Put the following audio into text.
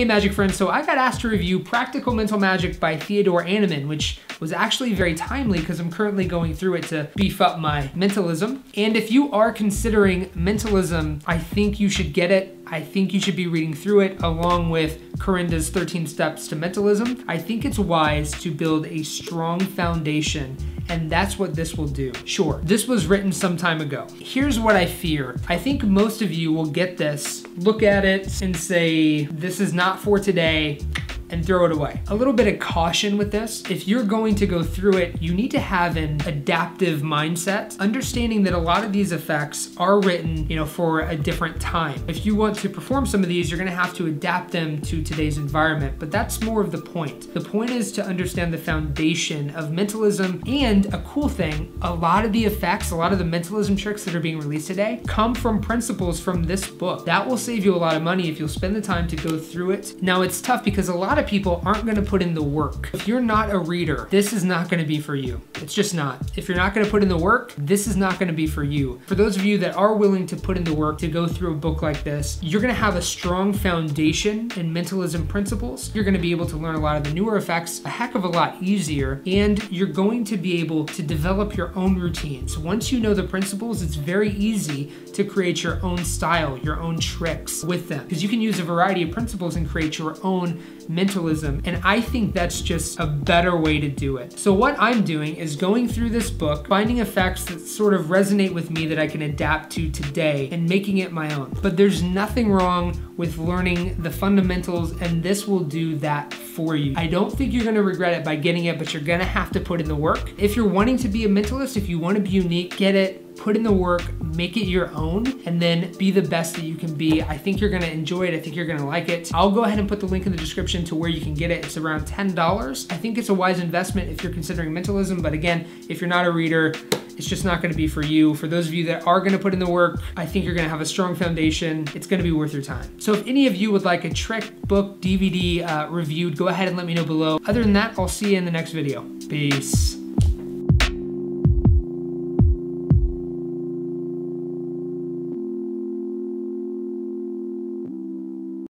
Hey Magic friends, so I got asked to review Practical Mental Magic by Theodore Annemann, which was actually very timely because I'm currently going through it to beef up my mentalism. And if you are considering mentalism, I think you should get it. I think you should be reading through it along with Corinda's 13 Steps to Mentalism. I think it's wise to build a strong foundation and that's what this will do. Sure, this was written some time ago. Here's what I fear. I think most of you will get this, look at it and say, this is not for today and throw it away. A little bit of caution with this. If you're going to go through it, you need to have an adaptive mindset, understanding that a lot of these effects are written, you know, for a different time. If you want to perform some of these, you're gonna have to adapt them to today's environment, but that's more of the point. The point is to understand the foundation of mentalism and a cool thing, a lot of the effects, a lot of the mentalism tricks that are being released today come from principles from this book. That will save you a lot of money if you'll spend the time to go through it. Now it's tough because a lot of people aren't gonna put in the work. If you're not a reader, this is not gonna be for you. It's just not. If you're not gonna put in the work, this is not gonna be for you. For those of you that are willing to put in the work to go through a book like this, you're gonna have a strong foundation in mentalism principles. You're gonna be able to learn a lot of the newer effects a heck of a lot easier, and you're going to be able to develop your own routines. Once you know the principles, it's very easy to create your own style, your own tricks with them, because you can use a variety of principles and create your own And I think that's just a better way to do it. So what I'm doing is going through this book, finding effects that sort of resonate with me that I can adapt to today and making it my own. But there's nothing wrong with learning the fundamentals and this will do that for you. I don't think you're gonna regret it by getting it, but you're gonna have to put in the work. If you're wanting to be a mentalist, if you wanna be unique, get it, put in the work, make it your own, and then be the best that you can be. I think you're gonna enjoy it. I think you're gonna like it. I'll go ahead and put the link in the description to where you can get it. It's around $10. I think it's a wise investment if you're considering mentalism, but again, if you're not a reader, it's just not gonna be for you. For those of you that are gonna put in the work, I think you're gonna have a strong foundation. It's gonna be worth your time. So if any of you would like a trick book DVD uh, reviewed, go ahead and let me know below. Other than that, I'll see you in the next video. Peace.